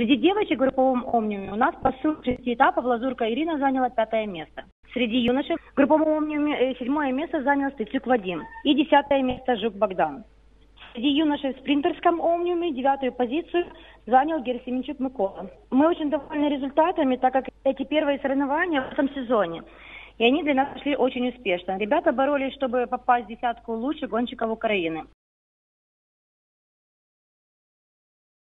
Среди девочек в групповом омниуме у нас по сути шести этапов Лазурка Ирина заняла пятое место. Среди юношей в групповом омниуме э, седьмое место занял Стыцюк Вадим и десятое место Жук Богдан. Среди юношей в спринтерском омниуме девятую позицию занял Герсименчук Микола. Мы очень довольны результатами, так как эти первые соревнования в этом сезоне. И они для нас шли очень успешно. Ребята боролись, чтобы попасть в десятку лучших гонщиков Украины.